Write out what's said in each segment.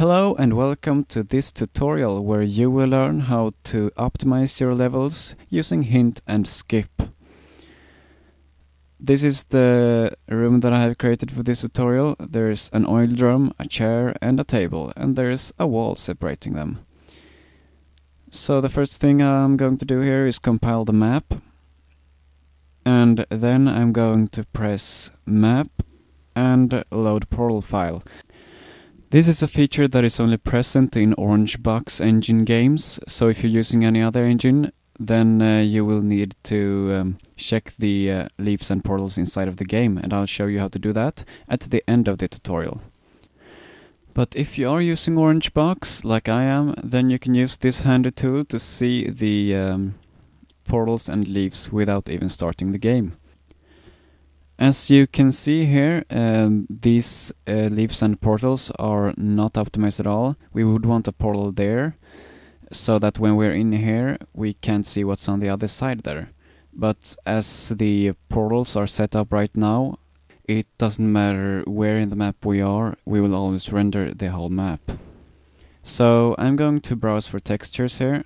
Hello and welcome to this tutorial where you will learn how to optimize your levels using hint and skip. This is the room that I have created for this tutorial. There's an oil drum, a chair and a table and there's a wall separating them. So the first thing I'm going to do here is compile the map and then I'm going to press map and load portal file. This is a feature that is only present in Orange Box engine games, so if you're using any other engine, then uh, you will need to um, check the uh, leaves and portals inside of the game, and I'll show you how to do that at the end of the tutorial. But if you are using Orange Box, like I am, then you can use this handy tool to see the um, portals and leaves without even starting the game. As you can see here, um, these uh, leaves and portals are not optimized at all. We would want a portal there, so that when we're in here, we can't see what's on the other side there. But as the portals are set up right now, it doesn't matter where in the map we are, we will always render the whole map. So I'm going to browse for textures here.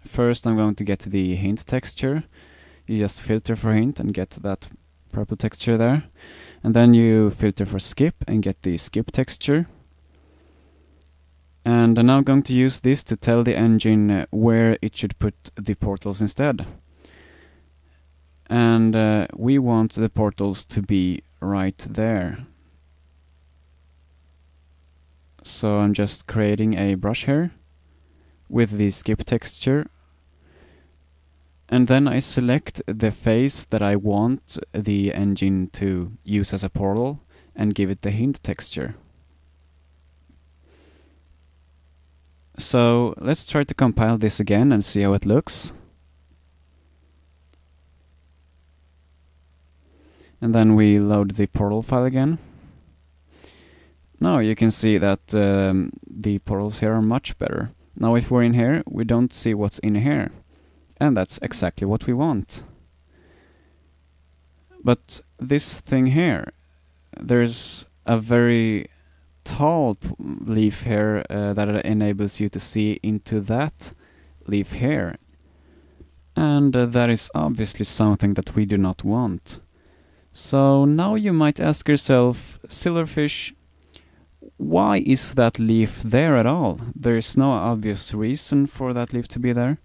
First I'm going to get the hint texture. You just filter for hint and get that purple texture there. And then you filter for skip and get the skip texture. And I'm now going to use this to tell the engine uh, where it should put the portals instead. And uh, we want the portals to be right there. So I'm just creating a brush here with the skip texture and then I select the face that I want the engine to use as a portal and give it the hint texture. So let's try to compile this again and see how it looks. And then we load the portal file again. Now you can see that um, the portals here are much better. Now if we're in here, we don't see what's in here. And that's exactly what we want. But this thing here, there's a very tall leaf here uh, that enables you to see into that leaf here. And uh, that is obviously something that we do not want. So now you might ask yourself, Silverfish, why is that leaf there at all? There is no obvious reason for that leaf to be there.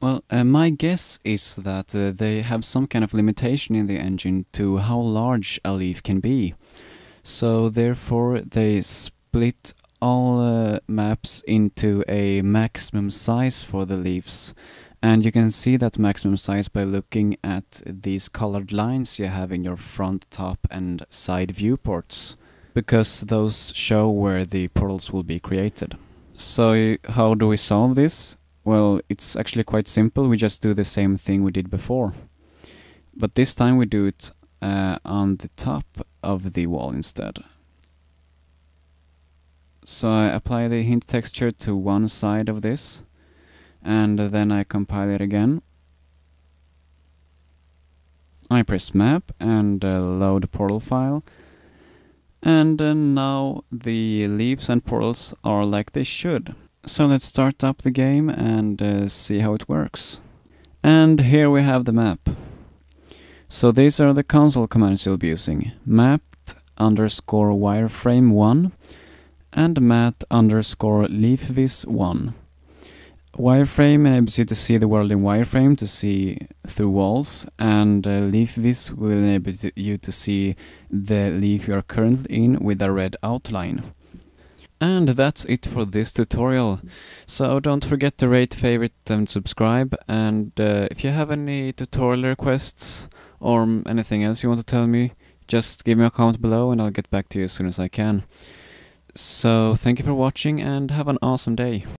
Well, uh, my guess is that uh, they have some kind of limitation in the engine to how large a leaf can be. So therefore they split all uh, maps into a maximum size for the leaves. And you can see that maximum size by looking at these colored lines you have in your front, top and side viewports. Because those show where the portals will be created. So how do we solve this? Well, it's actually quite simple. We just do the same thing we did before. But this time we do it uh, on the top of the wall instead. So I apply the hint texture to one side of this and then I compile it again. I press map and uh, load portal file and uh, now the leaves and portals are like they should. So let's start up the game and uh, see how it works. And here we have the map. So these are the console commands you'll be using. mat underscore wireframe1 and mat underscore leafvis1. Wireframe enables you to see the world in wireframe, to see through walls, and uh, leafvis will enable you to see the leaf you are currently in with a red outline. And that's it for this tutorial. So don't forget to rate, favorite and subscribe. And uh, if you have any tutorial requests or anything else you want to tell me, just give me a comment below and I'll get back to you as soon as I can. So thank you for watching and have an awesome day.